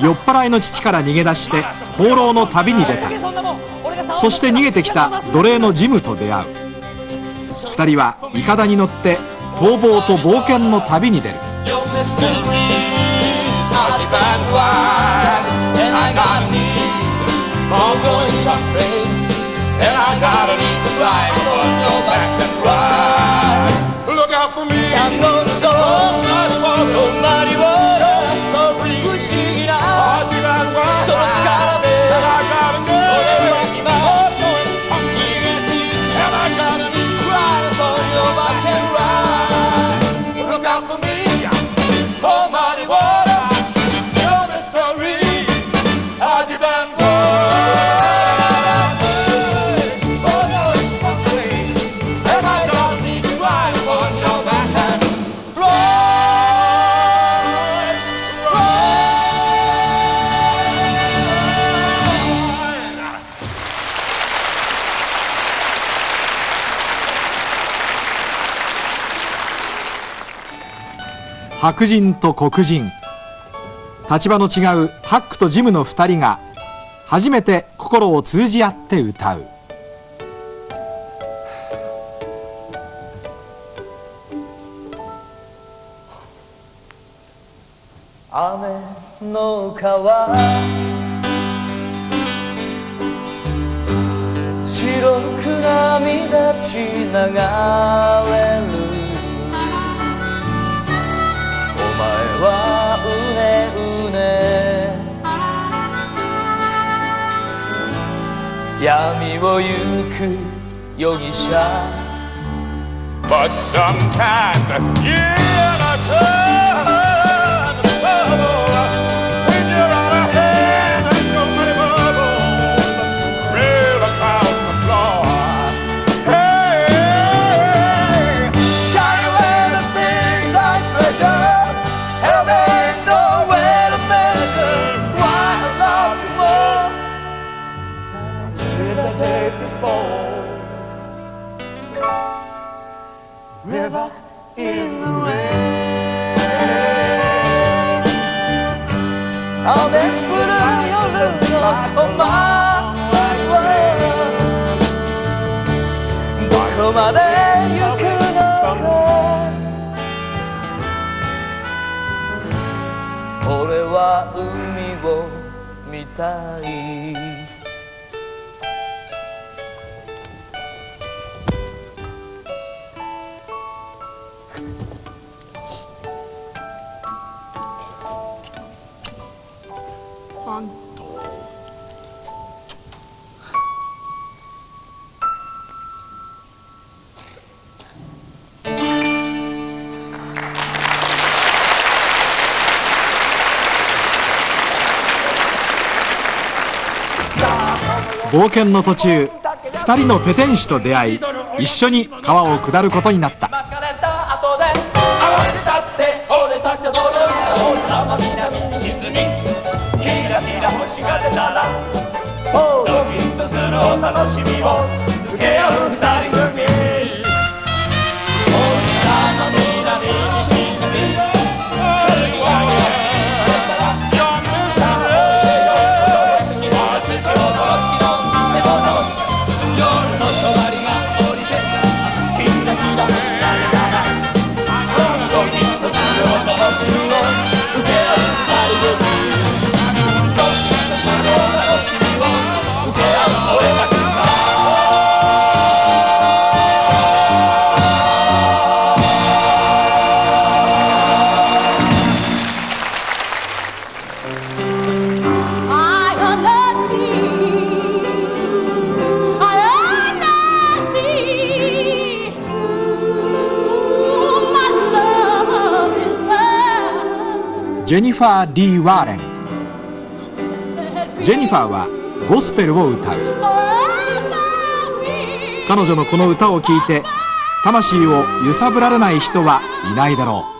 酔っ払いの父から逃げ出して放浪の旅に出た。そして逃げてきた奴隷のジムと出会う。2人はイカダに乗って逃亡と冒険の旅に出る。」「その力」白人と黒人。立場の違うハックとジムの2人が初めて心を通じ合って歌う。雨の川白く波立ち流れ。闇を行く容疑者 But sometimes you gotta turn River in the rain. 雨降る夜のお前はどこまで行くのか俺は海を見たい。冒険の途中2人のペテン師と出会い一緒に川を下ることになった。しみをジェニファー・リー・ワーレンジェニファーはゴスペルを歌う。彼女のこの歌を聴いて魂を揺さぶられない人はいないだろう。